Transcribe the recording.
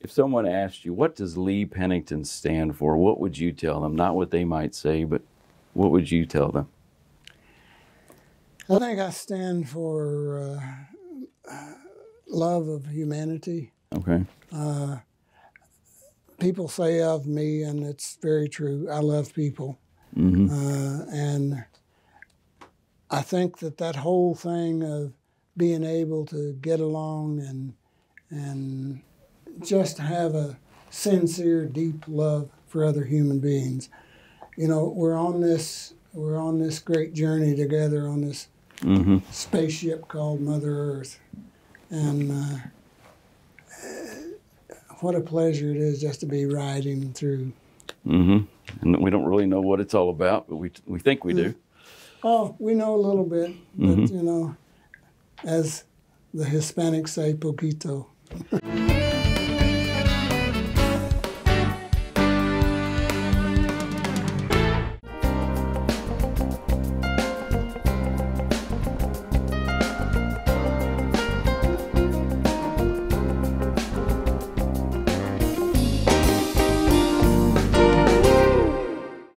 If someone asked you, what does Lee Pennington stand for, what would you tell them? Not what they might say, but what would you tell them? I think I stand for uh, love of humanity. Okay. People say of me, and it's very true, I love people. hmm Uh, and I think that that whole thing of being able to get along and and just have a sincere, deep love for other human beings. You know, we're on this we're on this great journey together on this hmm spaceship called Mother Earth, and uh, what a pleasure it is just to be riding through. hmm And we don't really know what it's all about, but we, we think we do. Oh, we know a little bit, but Mhm. you know, as the Hispanics say, poquito.